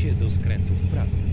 się do skrętu w prawo.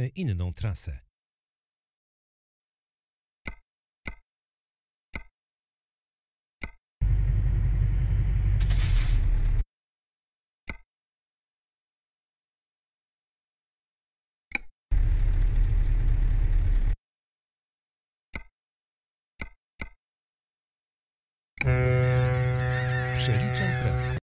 wybierzemy inną trasę. Przeliczam trasę.